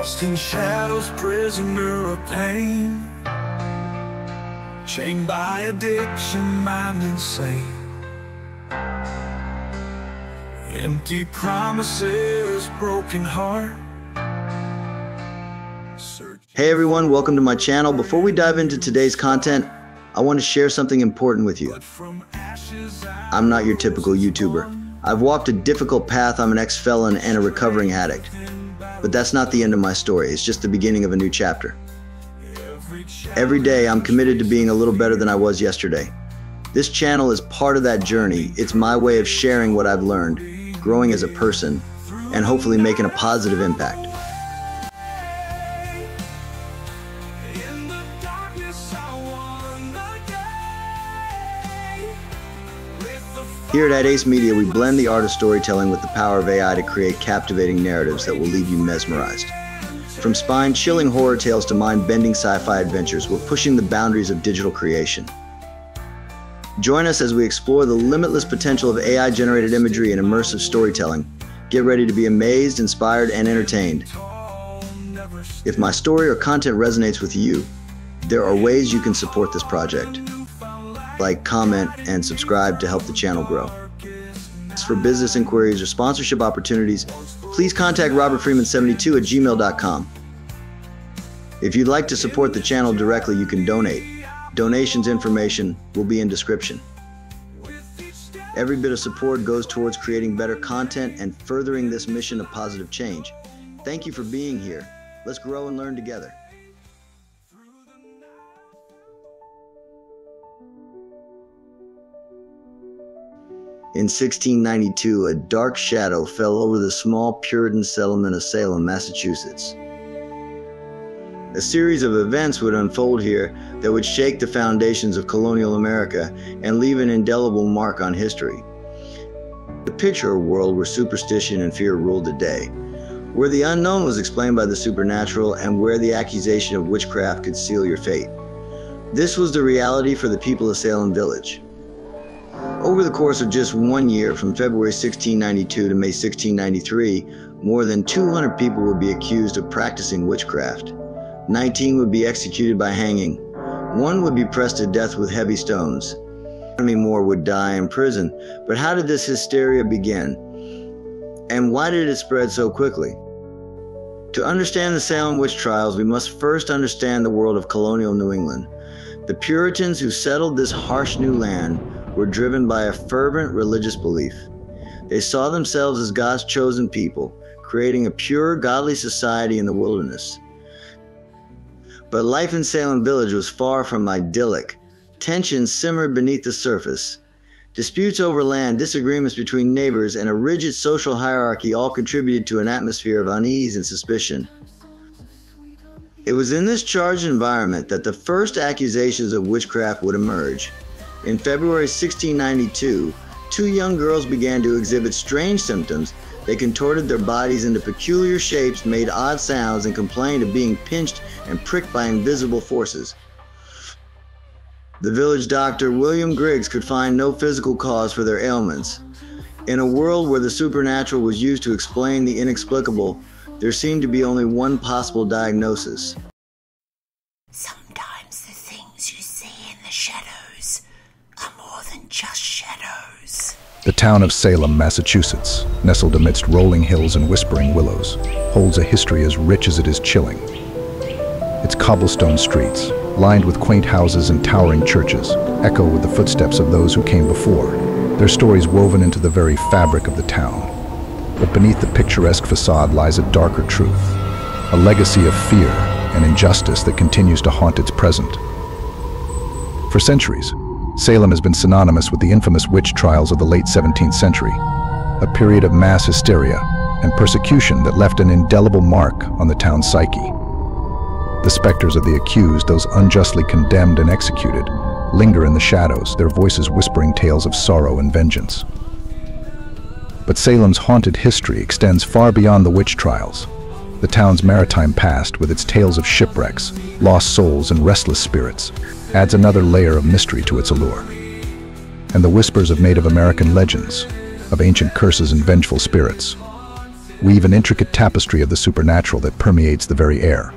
Lost in shadows, prisoner of pain Chained by addiction, mind insane Empty promises, broken heart Hey everyone, welcome to my channel. Before we dive into today's content, I want to share something important with you. I'm not your typical YouTuber. I've walked a difficult path. I'm an ex-felon and a recovering addict. But that's not the end of my story. It's just the beginning of a new chapter. Every day, I'm committed to being a little better than I was yesterday. This channel is part of that journey. It's my way of sharing what I've learned, growing as a person, and hopefully making a positive impact. Here at Ace Media, we blend the art of storytelling with the power of AI to create captivating narratives that will leave you mesmerized. From spine chilling horror tales to mind bending sci fi adventures, we're pushing the boundaries of digital creation. Join us as we explore the limitless potential of AI generated imagery and immersive storytelling. Get ready to be amazed, inspired, and entertained. If my story or content resonates with you, there are ways you can support this project like, comment, and subscribe to help the channel grow. For business inquiries or sponsorship opportunities, please contact robertfreeman72 at gmail.com. If you'd like to support the channel directly, you can donate. Donations information will be in description. Every bit of support goes towards creating better content and furthering this mission of positive change. Thank you for being here. Let's grow and learn together. In 1692, a dark shadow fell over the small Puritan settlement of Salem, Massachusetts. A series of events would unfold here that would shake the foundations of colonial America and leave an indelible mark on history. The picture world where superstition and fear ruled the day, where the unknown was explained by the supernatural, and where the accusation of witchcraft could seal your fate. This was the reality for the people of Salem Village. Over the course of just one year, from February 1692 to May 1693, more than 200 people would be accused of practicing witchcraft. 19 would be executed by hanging. One would be pressed to death with heavy stones. Many more would die in prison. But how did this hysteria begin? And why did it spread so quickly? To understand the Salem witch trials, we must first understand the world of colonial New England. The Puritans who settled this harsh new land were driven by a fervent religious belief. They saw themselves as God's chosen people, creating a pure, godly society in the wilderness. But life in Salem Village was far from idyllic. Tensions simmered beneath the surface. Disputes over land, disagreements between neighbors, and a rigid social hierarchy all contributed to an atmosphere of unease and suspicion. It was in this charged environment that the first accusations of witchcraft would emerge. In February 1692, two young girls began to exhibit strange symptoms. They contorted their bodies into peculiar shapes, made odd sounds, and complained of being pinched and pricked by invisible forces. The village doctor, William Griggs, could find no physical cause for their ailments. In a world where the supernatural was used to explain the inexplicable, there seemed to be only one possible diagnosis. Sometimes the things you see in the shadows than just The town of Salem, Massachusetts, nestled amidst rolling hills and whispering willows, holds a history as rich as it is chilling. Its cobblestone streets, lined with quaint houses and towering churches, echo with the footsteps of those who came before, their stories woven into the very fabric of the town. But beneath the picturesque facade lies a darker truth, a legacy of fear and injustice that continues to haunt its present. For centuries, Salem has been synonymous with the infamous witch trials of the late 17th century, a period of mass hysteria and persecution that left an indelible mark on the town's psyche. The specters of the accused, those unjustly condemned and executed, linger in the shadows, their voices whispering tales of sorrow and vengeance. But Salem's haunted history extends far beyond the witch trials. The town's maritime past, with its tales of shipwrecks, lost souls, and restless spirits, adds another layer of mystery to its allure. And the whispers of Native American legends, of ancient curses and vengeful spirits, weave an intricate tapestry of the supernatural that permeates the very air.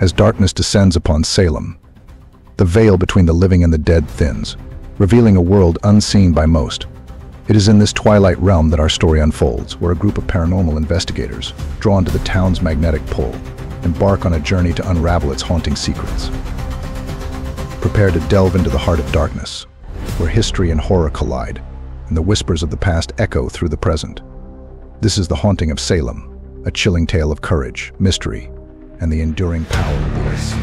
As darkness descends upon Salem, the veil between the living and the dead thins, revealing a world unseen by most. It is in this twilight realm that our story unfolds, where a group of paranormal investigators, drawn to the town's magnetic pull, embark on a journey to unravel its haunting secrets. Prepare to delve into the heart of darkness, where history and horror collide, and the whispers of the past echo through the present. This is The Haunting of Salem, a chilling tale of courage, mystery, and the enduring power of the earth.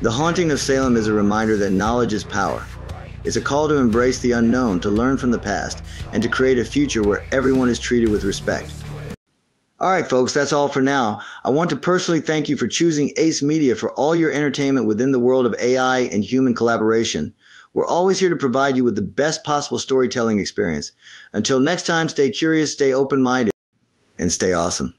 The Haunting of Salem is a reminder that knowledge is power. It's a call to embrace the unknown, to learn from the past, and to create a future where everyone is treated with respect. All right, folks, that's all for now. I want to personally thank you for choosing Ace Media for all your entertainment within the world of AI and human collaboration. We're always here to provide you with the best possible storytelling experience. Until next time, stay curious, stay open minded, and stay awesome.